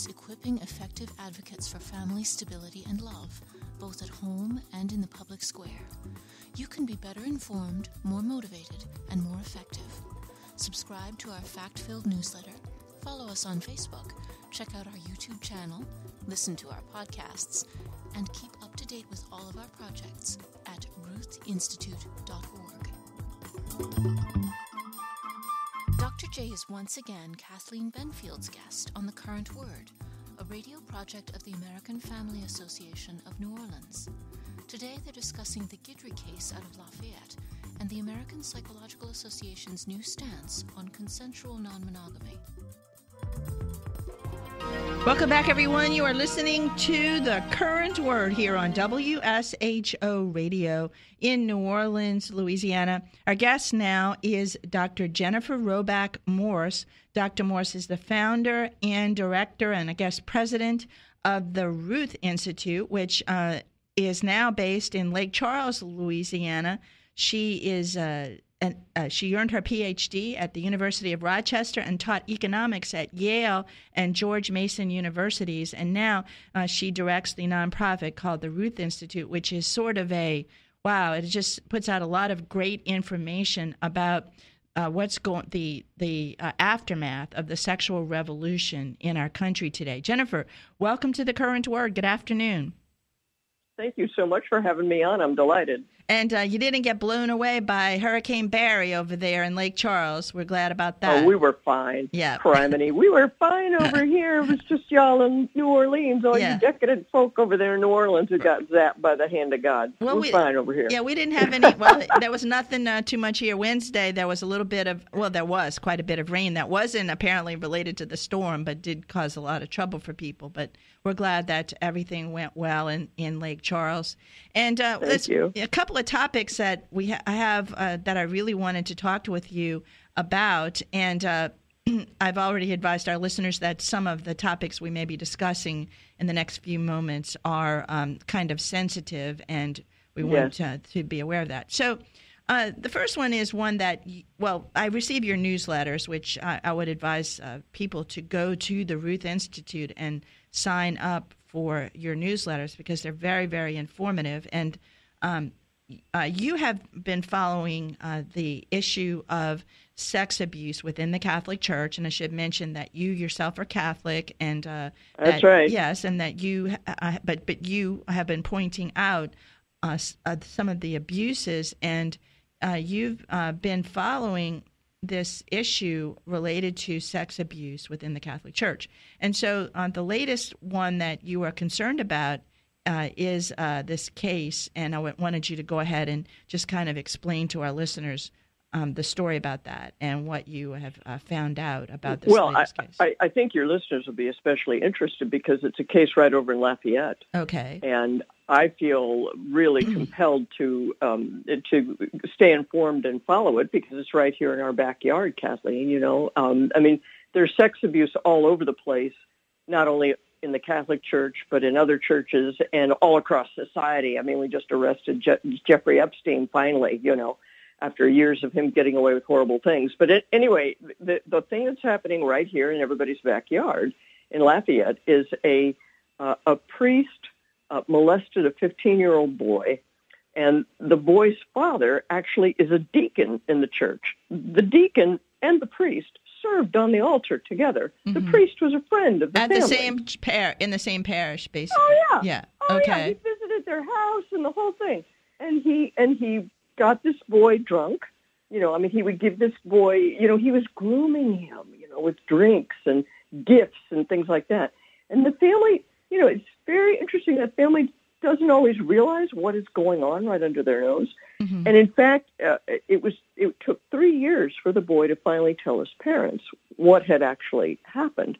is equipping effective advocates for family stability and love, both at home and in the public square. You can be better informed, more motivated, and more effective. Subscribe to our fact filled newsletter, follow us on Facebook, check out our YouTube channel, listen to our podcasts, and keep up to date with all of our projects at ruthinstitute.org. J is once again Kathleen Benfield's guest on The Current Word, a radio project of the American Family Association of New Orleans. Today they're discussing the Guidry case out of Lafayette and the American Psychological Association's new stance on consensual non monogamy. Welcome back, everyone. You are listening to the current word here on WSHO Radio in New Orleans, Louisiana. Our guest now is Dr. Jennifer Roback Morse. Dr. Morse is the founder and director, and I guess president of the Ruth Institute, which uh, is now based in Lake Charles, Louisiana. She is uh, and uh, she earned her PhD at the University of Rochester and taught economics at Yale and George Mason universities. And now uh, she directs the nonprofit called the Ruth Institute, which is sort of a wow. It just puts out a lot of great information about uh, what's going the the uh, aftermath of the sexual revolution in our country today. Jennifer, welcome to the Current Word. Good afternoon. Thank you so much for having me on. I'm delighted. And uh, you didn't get blown away by Hurricane Barry over there in Lake Charles. We're glad about that. Oh, we were fine. Yeah. Criminy. we were fine over here. It was just y'all in New Orleans, all Yeah. you decadent folk over there in New Orleans who got zapped by the hand of God. Well, we're we- fine over here. Yeah, we didn't have any. Well, there was nothing uh, too much here. Wednesday, there was a little bit of, well, there was quite a bit of rain that wasn't apparently related to the storm, but did cause a lot of trouble for people. But we're glad that everything went well in, in Lake Charles. And uh, Thank you. a couple of topics that we ha- I have uh, that I really wanted to talk with you about. And uh, I've already advised our listeners that some of the topics we may be discussing in the next few moments are um, kind of sensitive, and we want uh, to be aware of that. So, uh, the first one is one that, well, I receive your newsletters, which I, I would advise uh, people to go to the Ruth Institute and sign up for your newsletters because they're very, very informative. And um, uh, you have been following uh, the issue of sex abuse within the Catholic Church, and I should mention that you yourself are Catholic, and uh, That's that- right. Yes, and that you, uh, but but you have been pointing out uh, uh, some of the abuses, and uh, you've uh, been following this issue related to sex abuse within the Catholic Church. And so, uh, the latest one that you are concerned about uh, is uh, this case, and I wanted you to go ahead and just kind of explain to our listeners um, the story about that and what you have uh, found out about this well, I, case. I, I think your listeners will be especially interested because it's a case right over in Lafayette. okay. and I feel really compelled to um, to stay informed and follow it because it's right here in our backyard, Kathleen. You know, um, I mean, there's sex abuse all over the place, not only in the Catholic Church but in other churches and all across society. I mean, we just arrested Je- Jeffrey Epstein finally. You know. After years of him getting away with horrible things, but it, anyway, the the thing that's happening right here in everybody's backyard in Lafayette is a uh, a priest uh, molested a 15 year old boy, and the boy's father actually is a deacon in the church. The deacon and the priest served on the altar together. The Mhm. priest was a friend of the At family. the same par- in the same parish, basically. Oh yeah. Yeah. Oh yeah. okay. He visited their house and the whole thing, and he and he got this boy drunk. You know, I mean, he would give this boy. You know, he was grooming him. You know, with drinks and gifts and things like that. And the family, you know, it's very interesting. That family doesn't always realize what is going on right under their nose. Mhm. And in fact, uh, it was it took three years for the boy to finally tell his parents what had actually happened.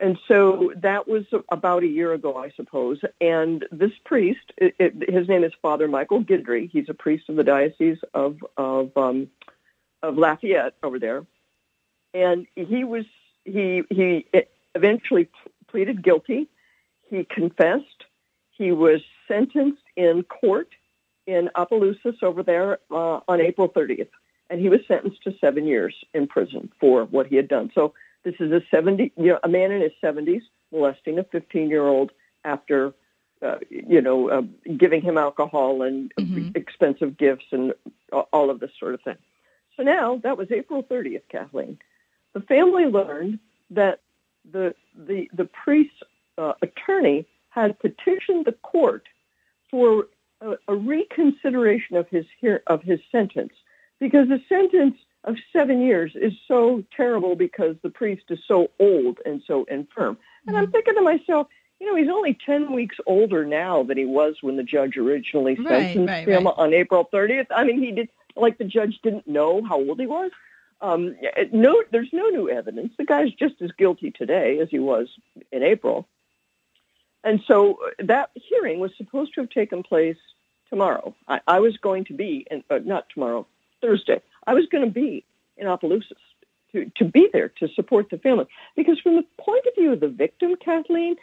And so that was about a year ago, I suppose. And this priest, it, it, his name is Father Michael Guidry. He's a priest of the diocese of of um, of Lafayette over there, and he was he he eventually pleaded guilty. He confessed. He was sentenced in court in Opelousas over there uh, on April 30th, and he was sentenced to seven years in prison for what he had done. So This is a 70, you know, a man in his 70s molesting a 15 year old after, uh, you know, uh, giving him alcohol and mm-hmm. expensive gifts and all of this sort of thing. So now that was April 30th, Kathleen. The family learned that the the the priest's uh, attorney had petitioned the court for a, a reconsideration of his of his sentence because the sentence of seven years is so terrible because the priest is so old and so infirm. And I'm mm-hmm. thinking to myself, you know, he's only 10 weeks older now than he was when the judge originally sentenced right, right, him right. on April 30th. I mean, he did, like the judge didn't know how old he was. Um, no, there's no new evidence. The guy's just as guilty today as he was in April. And so uh, that hearing was supposed to have taken place tomorrow. I, I was going to be, in, uh, not tomorrow, Thursday. I was going to be in Opelousas to, to be there to support the family. Because from the point of view of the victim, Kathleen,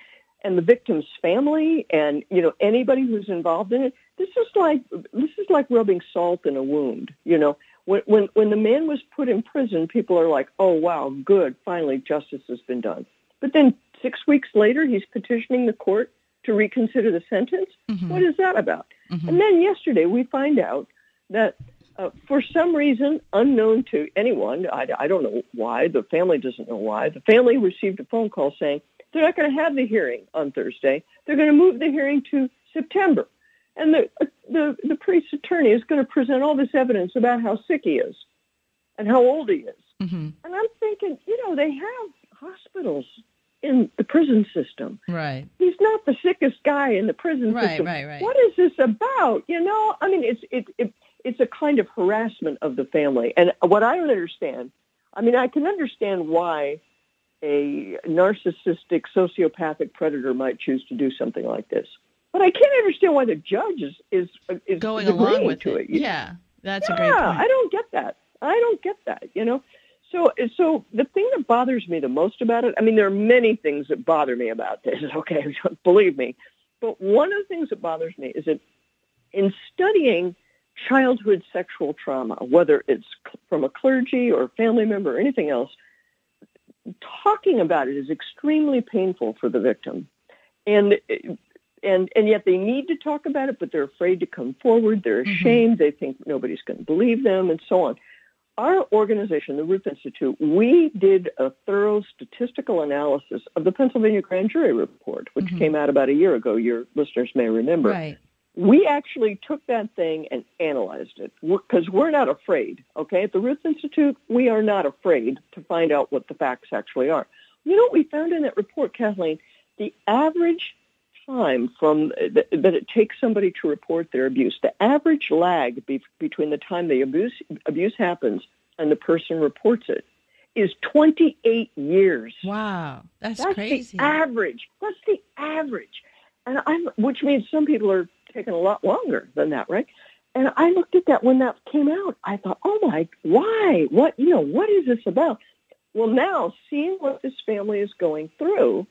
and the victim's family and, you know, anybody who's involved in it, this is like, this is like rubbing salt in a wound. You know, when, when, when the man was put in prison, people are like, oh, wow, good, finally justice has been done. But then six weeks later, he's petitioning the court to reconsider the sentence. Mm-hmm. What is that about? Mm-hmm. And then yesterday, we find out that uh, for some reason unknown to anyone, I, I don't know why, the family doesn't know why, the family received a phone call saying they're not going to have the hearing on Thursday. They're going to move the hearing to September. And the, uh, the, the priest's attorney is going to present all this evidence about how sick he is and how old he is. Mm-hmm. And I'm thinking, you know, they have hospitals in the prison system. Right. He's not the sickest guy in the prison right, system. Right, right, What is this about? You know, I mean, it's it, it it's a kind of harassment of the family. And what I don't understand, I mean, I can understand why a narcissistic sociopathic predator might choose to do something like this. But I can't understand why the judge is is, is going along with it. it. Yeah, that's yeah, a great point. I don't get that. I don't get that. You know, so so the thing that bothers me the most about it, I mean, there are many things that bother me about this. Okay, believe me, but one of the things that bothers me is that in studying childhood sexual trauma, whether it's from a clergy or family member or anything else, talking about it is extremely painful for the victim. And and and yet they need to talk about it, but they're afraid to come forward. They're mm-hmm. ashamed. Mm-hmm. They think nobody's going to believe them, and so on. Our organization, the Ruth Institute, we did a thorough statistical analysis of the Pennsylvania grand jury report, which mm-hmm. came out about a year ago. Your listeners may remember. Right we actually took that thing and analyzed it because we're, we're, not afraid. Okay, at the Ruth Institute, we are not afraid to find out what the facts actually are. You know what we found in that report, Kathleen? The average time from that it takes somebody to report their abuse, the average lag be, between the time the abuse abuse happens and the person reports it is 28 years. Wow, that's, that's crazy. the average. That's the average. And I'm, which means some people are taking a lot longer than that, right? And I looked at that when that came out. I thought, oh my, why? What, you know, what is this about? Well, now seeing what this family is going through,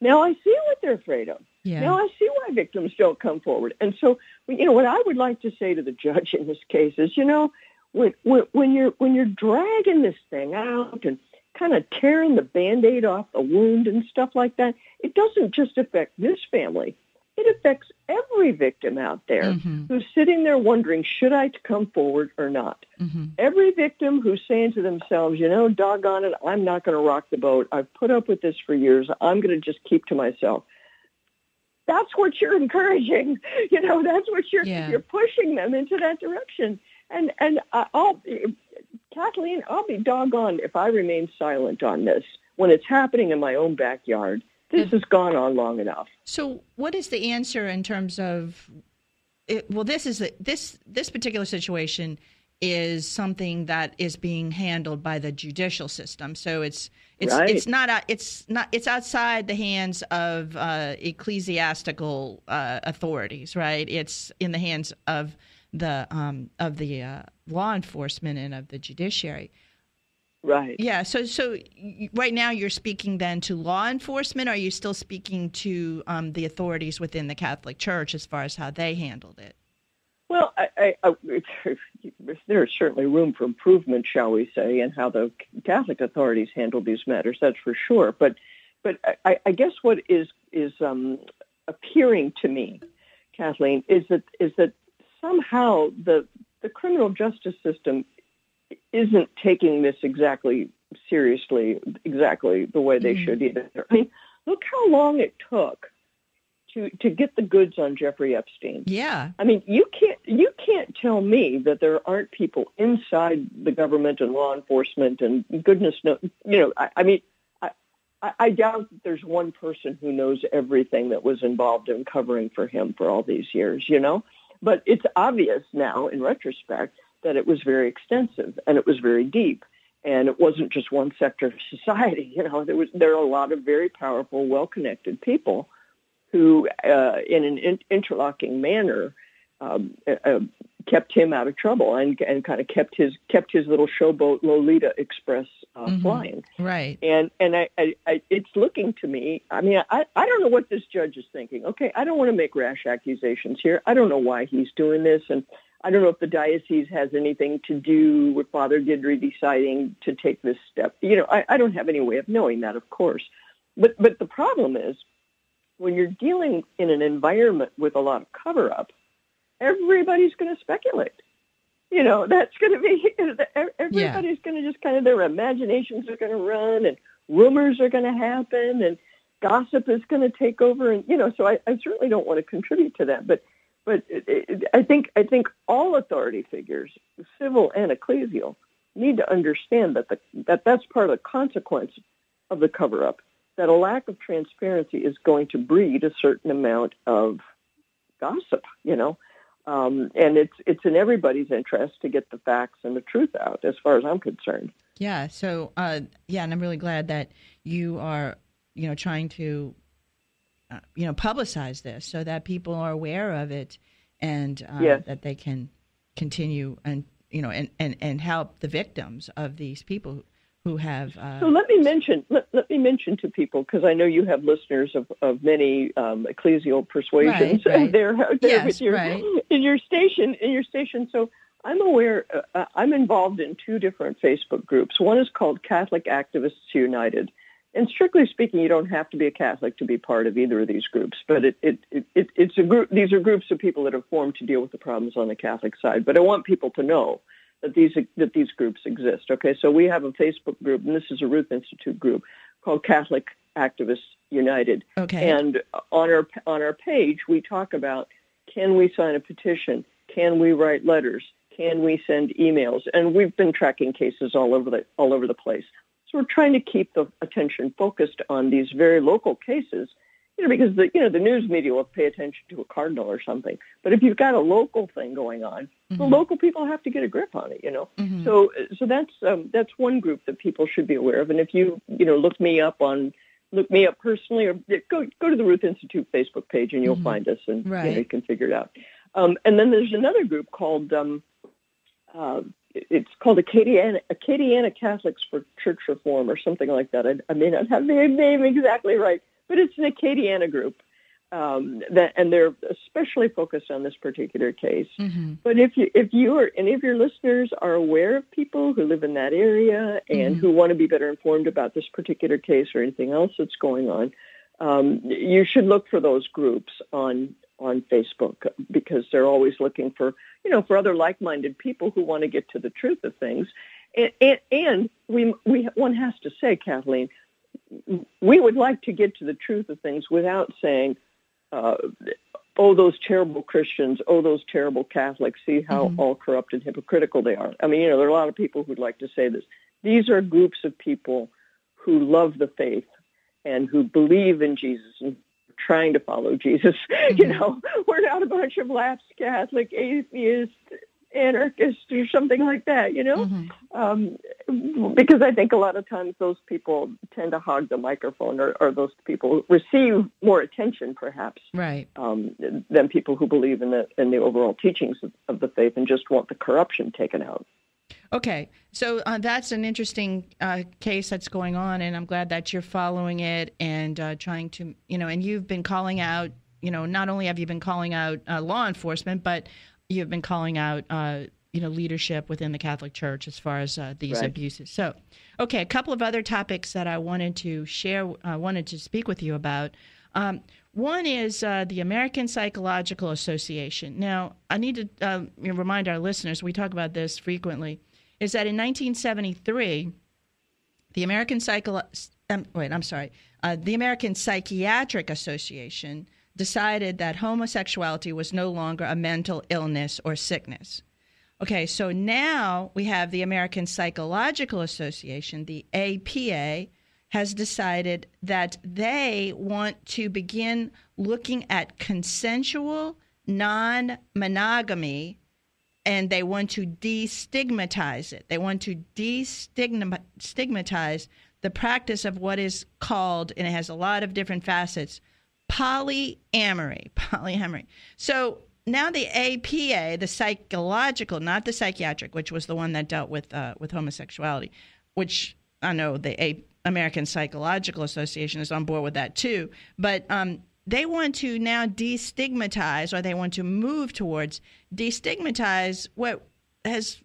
now I see what they're afraid of. Yeah. Now I see why victims don't come forward. And so, you know, what I would like to say to the judge in this case is, you know, when, when, when you're when you're dragging this thing out and kind of tearing the band-aid off the wound and stuff like that, it doesn't just affect this family it affects every victim out there mm-hmm. who's sitting there wondering, should I come forward or not? Mm-hmm. Every victim who's saying to themselves, you know, doggone it, I'm not going to rock the boat. I've put up with this for years. I'm going to just keep to myself. That's what you're encouraging. You know, that's what you're yeah. you're pushing them into that direction. And and uh, I'll Kathleen, I'll be doggone if I remain silent on this when it's happening in my own backyard this has gone on long enough. So, what is the answer in terms of? It, well, this is a, this this particular situation is something that is being handled by the judicial system. So it's it's right. it's not it's not it's outside the hands of uh, ecclesiastical uh, authorities, right? It's in the hands of the um, of the uh, law enforcement and of the judiciary. Right. Yeah. So, so right now you're speaking then to law enforcement. Are you still speaking to um, the authorities within the Catholic Church as far as how they handled it? Well, I, I, I, there is certainly room for improvement, shall we say, in how the Catholic authorities handle these matters. That's for sure. But, but I, I guess what is is um, appearing to me, Kathleen, is that is that somehow the the criminal justice system isn't taking this exactly seriously, exactly the way they mm should either. I mean, look how long it took to to get the goods on Jeffrey Epstein. Yeah. I mean, you can't you can't tell me that there aren't people inside the government and law enforcement and goodness no, you know, I, I mean, I, I doubt that there's one person who knows everything that was involved in covering for him for all these years, you know? But it's obvious now in retrospect that it was very extensive and it was very deep and it wasn't just one sector of society. You know, there was there are a lot of very powerful, well-connected people who, uh, in an in- interlocking manner, um, uh, uh, kept him out of trouble and and kind of kept his kept his little showboat Lolita Express uh, mm-hmm. flying. Right. And and I, I, I it's looking to me. I mean, I I don't know what this judge is thinking. Okay, I don't want to make rash accusations here. I don't know why he's doing this, and I don't know if the diocese has anything to do with Father Guidry deciding to take this step. You know, I, I don't have any way of knowing that, of course. But but the problem is when you're dealing in an environment with a lot of cover up, everybody's going to speculate. You know, that's going to be, everybody's yeah. going to just kind of, their imaginations are going to run and rumors are going to happen and gossip is going to take over. And, you know, so I, I certainly don't want to contribute to that. But, but it, it, I think, I think all authority figures, civil and ecclesial, need to understand that the, that that's part of the consequence of the cover up that a lack of transparency is going to breed a certain amount of gossip, you know. Um, and it's it's in everybody's interest to get the facts and the truth out, as far as I'm concerned. Yeah. So uh, yeah, and I'm really glad that you are, you know, trying to, uh, you know, publicize this so that people are aware of it, and uh, yes. that they can continue and you know and, and and help the victims of these people who have. Uh, so let me mention let, let me mention to people because I know you have listeners of, of many um, ecclesial persuasions right, right. there, there yes, with your right. in your station in your station. So I'm aware. Uh, uh, I'm involved in two different Facebook groups. One is called Catholic Activists United. And strictly speaking, you don't have to be a Catholic to be part of either of these groups. But it, it, it, it's a group. These are groups of people that are formed to deal with the problems on the Catholic side. But I want people to know that these that these groups exist. Okay, so we have a Facebook group, and this is a Ruth Institute group called Catholic Activists United. Okay, and on our on our page we talk about can we sign a petition, can we write letters, can we send emails, and we've been tracking cases all over the all over the place. So we're trying to keep the attention focused on these very local cases you know, because the you know the news media will pay attention to a cardinal or something. But if you've got a local thing going on, mm-hmm. the local people have to get a grip on it. You know, mm-hmm. so so that's um, that's one group that people should be aware of. And if you you know look me up on look me up personally or go go to the Ruth Institute Facebook page and you'll mm-hmm. find us and right. you, know, you can figure it out. Um, and then there's another group called um, uh, it's called Acadiana, Acadiana Catholics for Church Reform or something like that. I, I may not have the name exactly right but it's an Acadiana group. Um, that, and they're especially focused on this particular case. Mm-hmm. But if you if you or any of your listeners are aware of people who live in that area and mm-hmm. who want to be better informed about this particular case or anything else that's going on, um, you should look for those groups on on Facebook because they're always looking for you know for other like-minded people who want to get to the truth of things. And, and, and we we one has to say, Kathleen, we would like to get to the truth of things without saying, uh, oh, those terrible Christians, oh, those terrible Catholics, see how mm-hmm. all corrupt and hypocritical they are. I mean, you know, there are a lot of people who'd like to say this. These are groups of people who love the faith and who believe in Jesus and trying to follow Jesus. Mm-hmm. You know, we're not a bunch of lapsed Catholic atheists anarchist or something like that, you know? Mm-hmm. Um, because I think a lot of times those people tend to hog the microphone or, or those people receive more attention perhaps right. um, than people who believe in the, in the overall teachings of, of the faith and just want the corruption taken out. Okay, so uh, that's an interesting uh, case that's going on, and I'm glad that you're following it and uh, trying to, you know, and you've been calling out, you know, not only have you been calling out uh, law enforcement, but you've been calling out, uh, you know, leadership within the Catholic Church as far as uh, these Right. abuses. So, okay, a couple of other topics that I wanted to share, uh, wanted to speak with you about. Um, one is uh, the American Psychological Association. Now, I need to uh, remind our listeners, we talk about this frequently, is that in 1973, the American Psycho- um, wait, I'm sorry, uh, the American Psychiatric Association decided that homosexuality was no longer a mental illness or sickness. Okay, so now we have the American Psychological Association, the APA, has decided that they want to begin looking at consensual non monogamy and they want to destigmatize it. They want to destigmatize the practice of what is called, and it has a lot of different facets, polyamory. Polyamory. So now the APA, the psychological, not the psychiatric, which was the one that dealt with uh, with homosexuality, which I know the A- American Psychological Association is on board with that too. But um, they want to now destigmatize, or they want to move towards destigmatize what has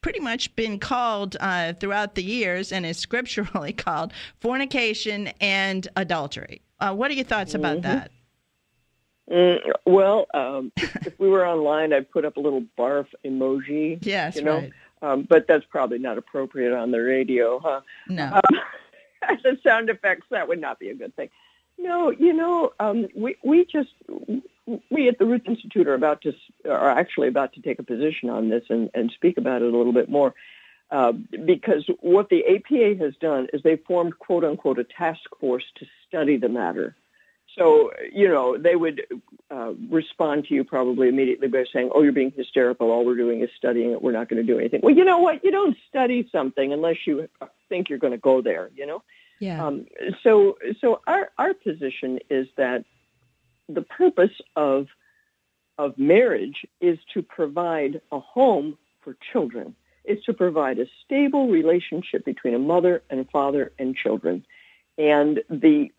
pretty much been called uh, throughout the years and is scripturally called fornication and adultery. Uh, what are your thoughts about that? Mm, well, um, if, we were online, I'd put up a little barf emoji. Yes, you know, right. um, but that's probably not appropriate on the radio, huh? No. Um, the sound effects that would not be a good thing. No, you know, um, we we just we at the Ruth Institute are about to are actually about to take a position on this and, and speak about it a little bit more. Uh, because what the APA has done is they formed quote unquote a task force to study the matter. So, you know, they would uh, respond to you probably immediately by saying, oh, you're being hysterical. All we're doing is studying it. We're not going to do anything. Well, you know what? You don't study something unless you think you're going to go there, you know? yeah. Um, so, so our, our position is that the purpose of, of marriage is to provide a home for children. It's to provide a stable relationship between a mother and a father and children. And the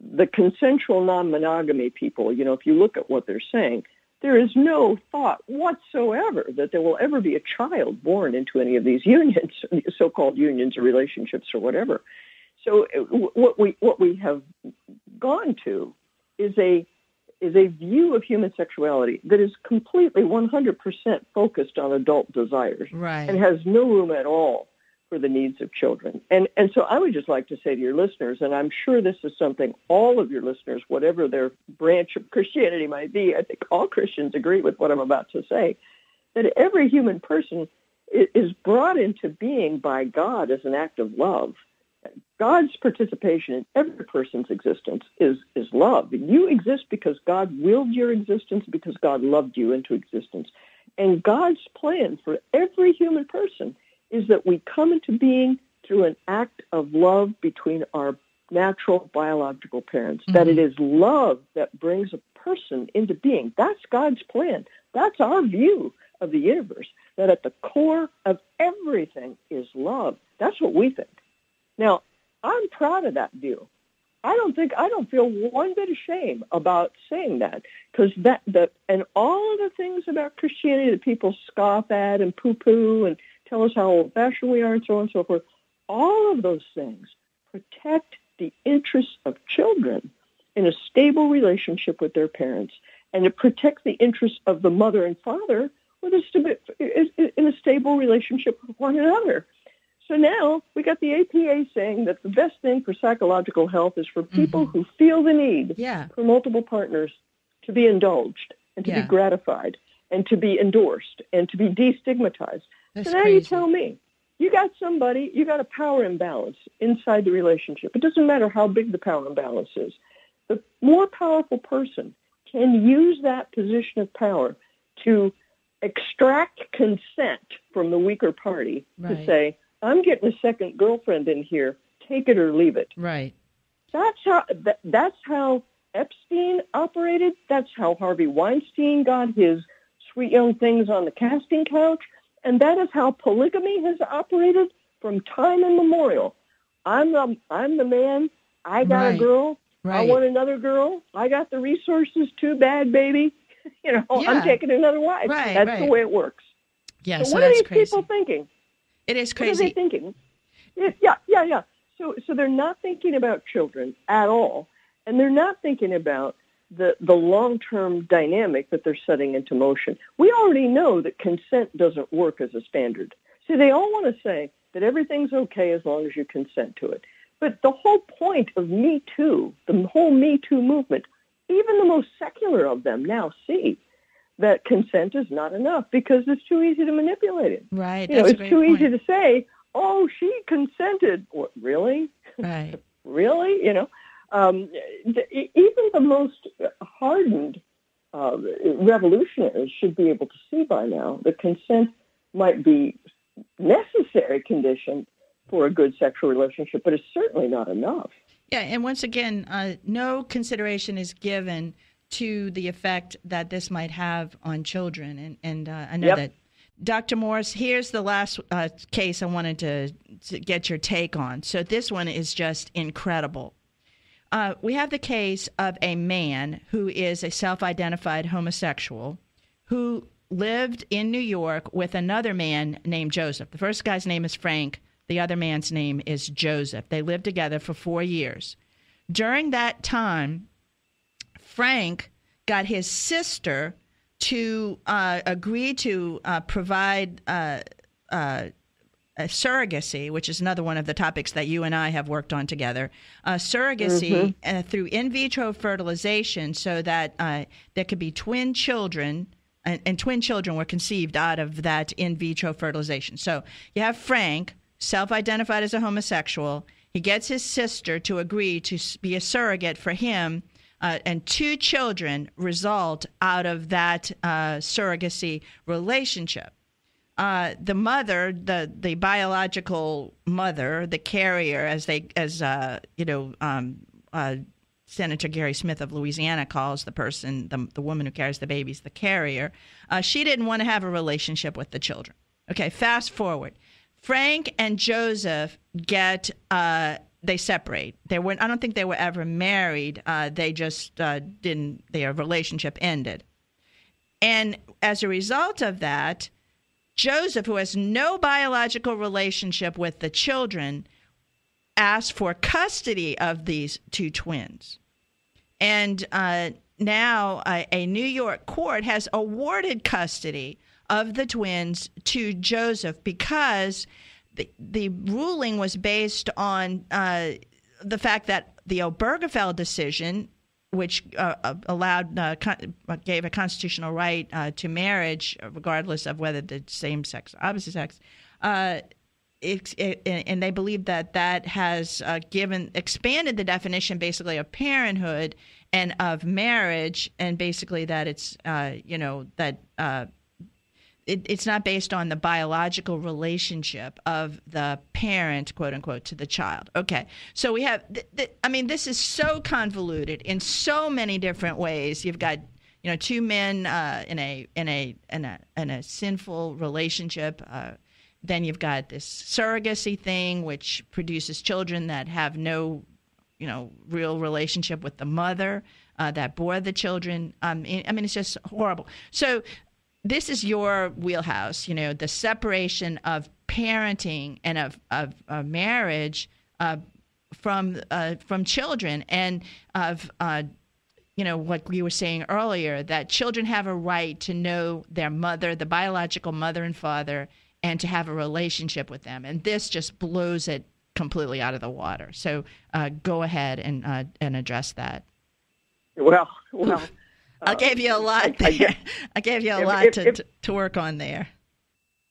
the consensual non-monogamy people, you know, if you look at what they're saying, there is no thought whatsoever that there will ever be a child born into any of these unions, so-called unions or relationships or whatever. So uh, what we what we have gone to is a is a view of human sexuality that is completely 100% focused on adult desires right. and has no room at all for the needs of children. And and so I would just like to say to your listeners, and I'm sure this is something all of your listeners, whatever their branch of Christianity might be, I think all Christians agree with what I'm about to say, that every human person is brought into being by God as an act of love. God's participation in every person's existence is, is love. You exist because God willed your existence, because God loved you into existence. And God's plan for every human person is that we come into being through an act of love between our natural biological parents. Mm-hmm. That it is love that brings a person into being. That's God's plan. That's our view of the universe. That at the core of everything is love. That's what we think. Now, I'm proud of that view. I don't think I don't feel one bit of shame about saying that because that the and all of the things about Christianity that people scoff at and poo-poo and tell us how old-fashioned we are and so on and so forth, all of those things protect the interests of children in a stable relationship with their parents, and it protects the interests of the mother and father with a in a stable relationship with one another. So now we got the APA saying that the best thing for psychological health is for mm-hmm. people who feel the need Yeah. for multiple partners to be indulged and to Yeah. be gratified and to be endorsed and to be destigmatized. That's so now you tell me, you got somebody, you got a power imbalance inside the relationship. It doesn't matter how big the power imbalance is. The more powerful person can use that position of power to extract consent from the weaker party to say, I'm getting a second girlfriend in here, take it or leave it. Right. That's how that, that's how Epstein operated. That's how Harvey Weinstein got his sweet young things on the casting couch, and that is how polygamy has operated from time immemorial. I'm the I'm the man. I got Right. a girl. I want another girl. I got the resources. Too bad, baby. you know, Yeah. I'm taking another wife. Right, That's right. the way it works. Yeah, So so what are these crazy. people thinking? It is crazy. What are they thinking? Yeah, yeah, yeah, yeah. So, so they're not thinking about children at all, and they're not thinking about the the long term dynamic that they're setting into motion. We already know that consent doesn't work as a standard. See, they all want to say that everything's okay as long as you consent to it. But the whole point of Me Too, the whole Me Too movement, even the most secular of them now see that consent is not enough because it's too easy to manipulate it. Right. You know, it's too point. easy to say, "Oh, she consented." What, really? Right. Really? You know, um, the, e- even the most hardened uh, revolutionaries should be able to see by now that consent might be necessary condition for a good sexual relationship, but it's certainly not enough. Yeah, and once again, uh, no consideration is given to the effect that this might have on children. And, and uh, I know Yep. that Dr. Morris, here's the last uh, case I wanted to, to get your take on. So this one is just incredible. Uh, we have the case of a man who is a self identified homosexual who lived in New York with another man named Joseph. The first guy's name is Frank, the other man's name is Joseph. They lived together for four years. During that time, Frank got his sister to uh, agree to uh, provide uh, uh, a surrogacy, which is another one of the topics that you and I have worked on together. Surrogacy uh, through in vitro fertilization, so that uh, there could be twin children. And, and twin children were conceived out of that in vitro fertilization. So you have Frank, self identified as a homosexual. He gets his sister to agree to be a surrogate for him uh, and two children result out of that uh, surrogacy relationship. Uh, the mother, the the biological mother, the carrier, as they as uh, you know, um, uh, Senator Gary Smith of Louisiana calls the person, the the woman who carries the babies, the carrier. Uh, she didn't want to have a relationship with the children. Okay, fast forward. Frank and Joseph get uh, they separate. They were I don't think they were ever married. Uh, they just uh, didn't. Their relationship ended, and as a result of that, Joseph, who has no biological relationship with the children, asked for custody of these two twins, and uh, now a, a New York court has awarded custody of the twins to Joseph because the, ruling was based on uh, the fact that the Obergefell decision, which uh, uh, allowed uh, con- uh, gave a constitutional right uh, to marriage, regardless of whether the same sex or opposite sex. It's it, and they believe that that has given expanded the definition basically of parenthood and of marriage, and basically that it's you know that it, it's not based on the biological relationship of the parent, quote unquote, to the child. Okay, so we have. Th- th- I mean, this is so convoluted in so many different ways. You've got you know two men uh, in a in a in a in a sinful relationship. Uh, then you've got this surrogacy thing, which produces children that have no, you know, real relationship with the mother uh, that bore the children. Um, I mean, it's just horrible. So this is your wheelhouse, you know, the separation of parenting and of of, of marriage uh, from uh, from children and of. Uh, you know what you were saying earlier that children have a right to know their mother, the biological mother and father, and to have a relationship with them. And this just blows it completely out of the water. So uh, go ahead and uh, and address that. Well, well. I gave you a lot I- I there. I gave you a If- lot if- to, if- to work on there.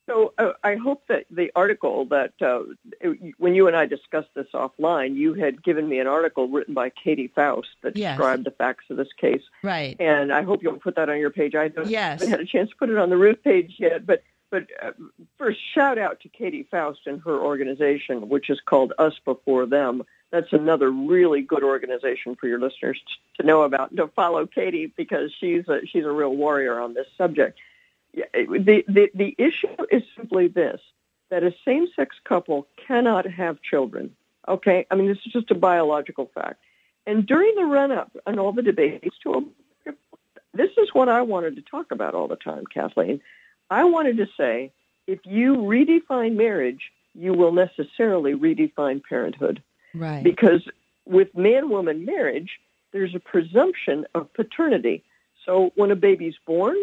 So uh, I hope that the article that uh, when you and I discussed this offline, you had given me an article written by Katie Faust that Yes. described the facts of this case, Right. and I hope you'll put that on your page. I don't, Yes. haven't had a chance to put it on the Ruth page yet, but but uh, first, shout out to Katie Faust and her organization, which is called Us Before Them. That's another really good organization for your listeners t- to know about. To follow Katie because she's a, she's a real warrior on this subject. The, the the issue is simply this: that a same-sex couple cannot have children. Okay, I mean this is just a biological fact. And during the run-up and all the debates to this is what I wanted to talk about all the time, Kathleen. I wanted to say if you redefine marriage, you will necessarily redefine parenthood. Right. Because with man woman marriage, there's a presumption of paternity. So when a baby's born,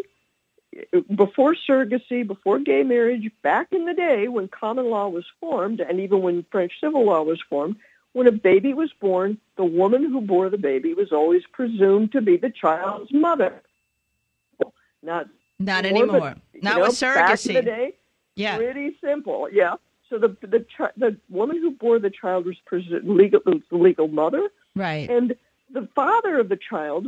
before surrogacy, before gay marriage, back in the day when common law was formed, and even when French civil law was formed, when a baby was born, the woman who bore the baby was always presumed to be the child's mother. Not not anymore. But, not know, with surrogacy. Back in the day, yeah, pretty simple. Yeah. So the the the woman who bore the child was presumed legal the legal mother, right? And the father of the child,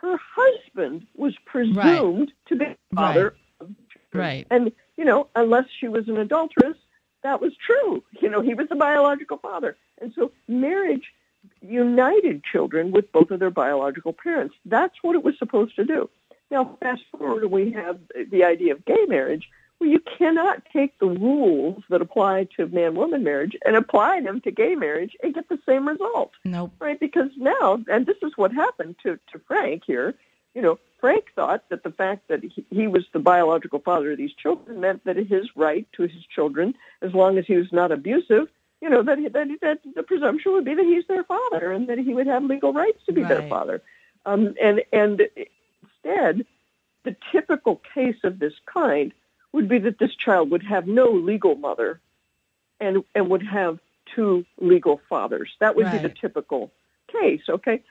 her husband, was presumed right. to be the father. Right. right. And you know, unless she was an adulteress, that was true. You know, he was the biological father. And so marriage united children with both of their biological parents. That's what it was supposed to do. Now, fast forward, we have the idea of gay marriage, where you cannot take the rules that apply to man-woman marriage and apply them to gay marriage and get the same result. Nope. Right? Because now, and this is what happened to, to Frank here, you know, Frank thought that the fact that he, he was the biological father of these children meant that his right to his children, as long as he was not abusive, you know, that, that, that the presumption would be that he's their father and that he would have legal rights to be right. their father. Um, and, and instead, the typical case of this kind would be that this child would have no legal mother and, and would have two legal fathers. That would right. be the typical case, okay?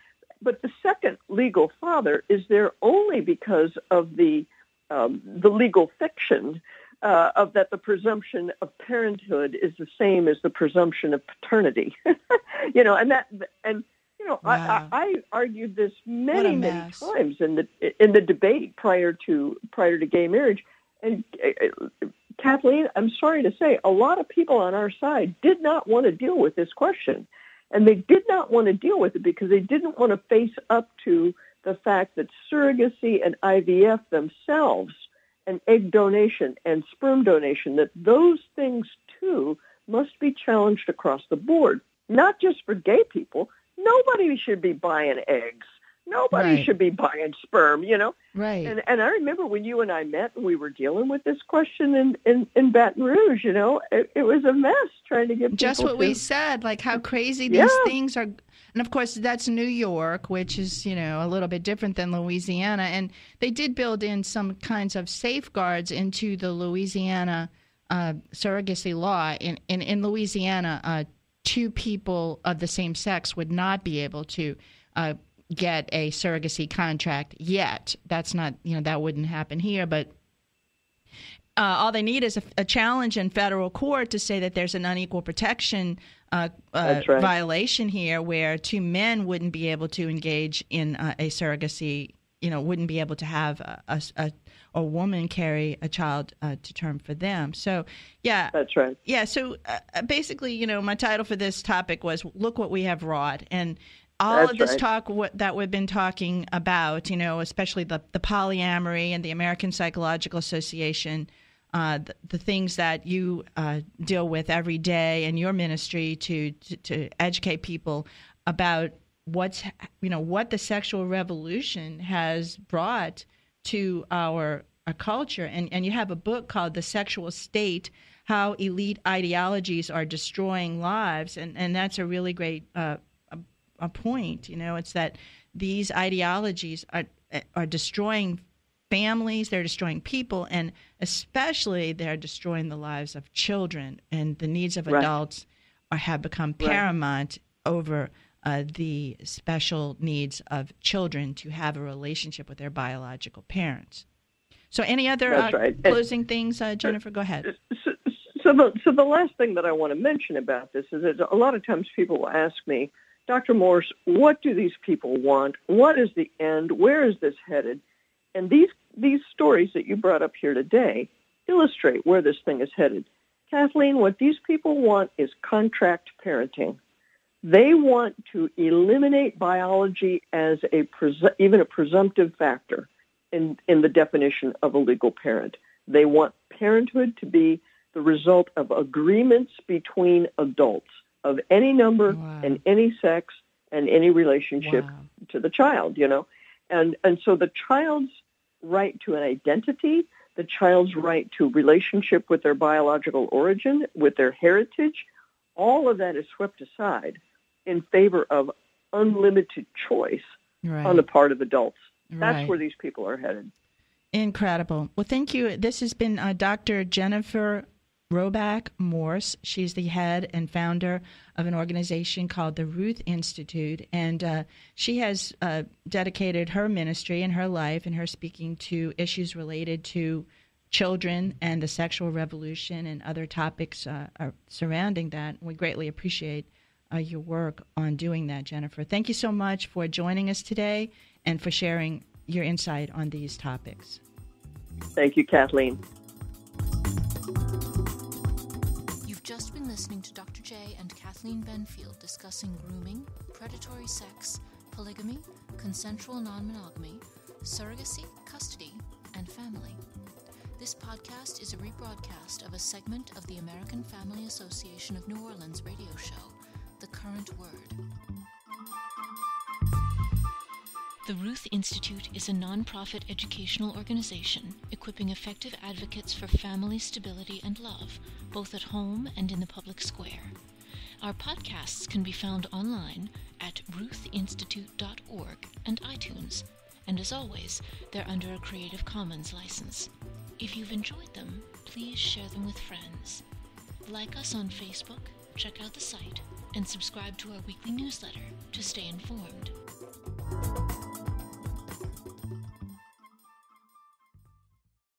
But the second legal father is there only because of the um, the legal fiction uh, of that the presumption of parenthood is the same as the presumption of paternity. you know, and that and you know, wow. I, I argued this many many times in the in the debate prior to prior to gay marriage. And uh, Kathleen, I'm sorry to say, a lot of people on our side did not want to deal with this question. And they did not want to deal with it because they didn't want to face up to the fact that surrogacy and IVF themselves and egg donation and sperm donation, that those things too must be challenged across the board, not just for gay people. Nobody should be buying eggs. Nobody Right. should be buying sperm, you know? Right. And and I remember when you and I met and we were dealing with this question in, in, in Baton Rouge, you know, it, it was a mess trying to get just what we said like how crazy these Yeah. things are and of course that's new york which is you know a little bit different than louisiana and they did build in some kinds of safeguards into the louisiana uh, surrogacy law in, in, in louisiana uh, two people of the same sex would not be able to uh, get a surrogacy contract yet that's not you know that wouldn't happen here but uh, all they need is a, a challenge in federal court to say that there's an unequal protection uh, uh, right. violation here, where two men wouldn't be able to engage in uh, a surrogacy. You know, wouldn't be able to have a a, a, woman carry a child uh, to term for them. So, yeah, That's right. yeah. So uh, basically, you know, my title for this topic was "Look What We Have Wrought," and all That's of this right. talk w- that we've been talking about, you know, especially the the polyamory and the American Psychological Association, uh, the, the things that you uh, deal with every day in your ministry to, to to educate people about what's you know what the sexual revolution has brought to our, our culture and and you have a book called the sexual state how elite ideologies are destroying lives and and that's a really great uh, a, point you know it's that these ideologies are are destroying families they're destroying people and especially they're destroying the lives of children and the needs of Right. adults are, have become Right. paramount over uh, the special needs of children to have a relationship with their biological parents. So, any other uh, right. And- closing things, uh, Jennifer? Go ahead. So, so the so the last thing that I want to mention about this is that a lot of times people will ask me, Dr. Morse, what do these people want? What is the end? Where is this headed? And these these stories that you brought up here today illustrate where this thing is headed. Kathleen, what these people want is contract parenting. They want to eliminate biology as a presu- even a presumptive factor in, in the definition of a legal parent. They want parenthood to be the result of agreements between adults of any number Wow. and any sex and any relationship Wow. to the child, you know. And, and so the child's right to an identity, the child's right to relationship with their biological origin, with their heritage, all of that is swept aside in favor of unlimited choice right. on the part of adults. That's right. where these people are headed. Incredible. Well, thank you. This has been uh, Dr. Jennifer Roback Morse. She's the head and founder of an organization called the Ruth Institute, and uh, she has uh, dedicated her ministry and her life and her speaking to issues related to children and the sexual revolution and other topics uh, surrounding that. We greatly appreciate uh, your work on doing that, Jennifer. Thank you so much for joining us today and for sharing your insight on these topics. Thank you, Kathleen. Kathleen Benfield discussing grooming, predatory sex, polygamy, consensual non monogamy, surrogacy, custody, and family. This podcast is a rebroadcast of a segment of the American Family Association of New Orleans radio show, The Current Word. The Ruth Institute is a nonprofit educational organization equipping effective advocates for family stability and love, both at home and in the public square. Our podcasts can be found online at ruthinstitute.org and iTunes, and as always, they're under a Creative Commons license. If you've enjoyed them, please share them with friends. Like us on Facebook, check out the site, and subscribe to our weekly newsletter to stay informed.